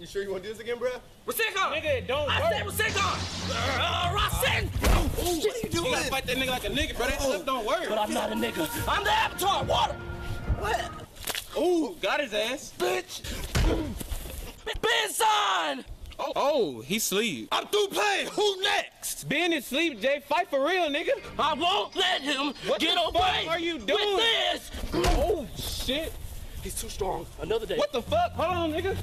You sure you want to do this again, bruh? Rasengan! Nigga, don't I work. said Rasengan! Uh, Rasen! Uh, oh, what are you doing? You gotta fight that nigga like a nigga, bro. That oh. stuff don't work. But I'm not a nigga. I'm the Avatar! Water! What? Ooh, got his ass. Bitch! Benson! Oh, oh, he sleep. I'm through playing. Who next? Ben is sleep, Jay. Fight for real, nigga. I won't let him What get the away fuck are you doing? with this. Oh, shit. He's too strong. Another day. What the fuck? Hold on, nigga.